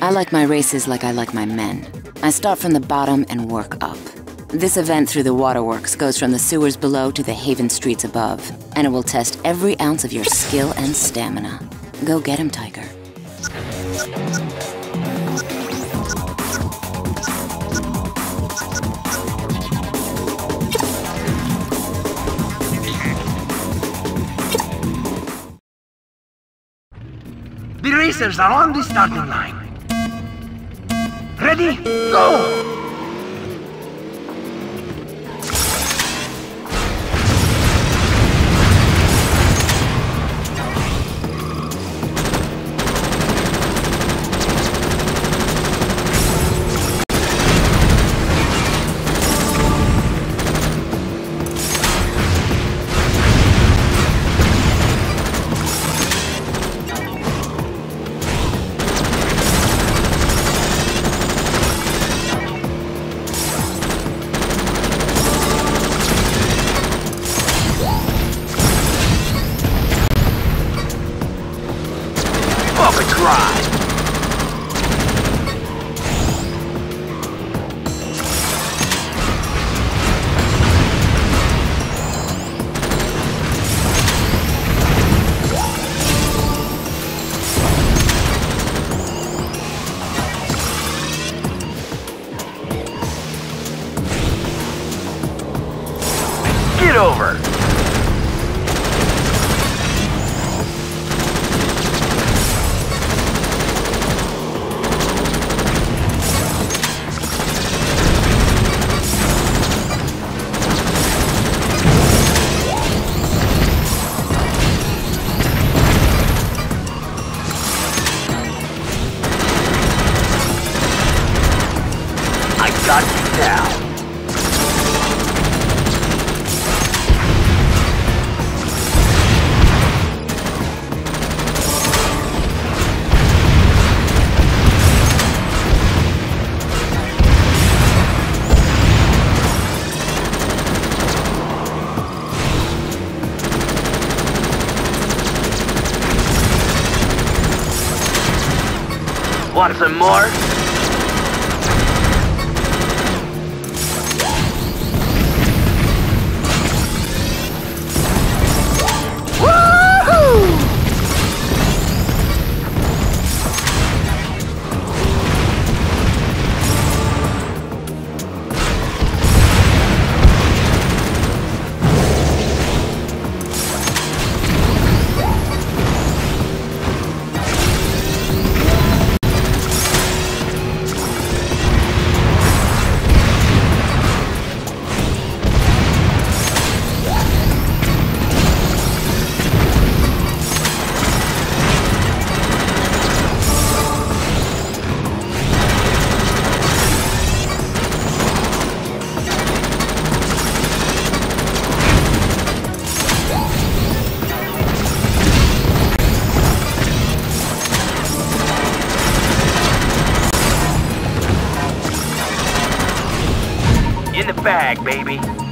I like my races like I like my men. I start from the bottom and work up. This event through the waterworks goes from the sewers below to the haven streets above, and it will test every ounce of your skill and stamina. Go get him, Tiger. The racers are on the starting line. Ready? Go! Over! I got you now. Want some more? In the bag, baby.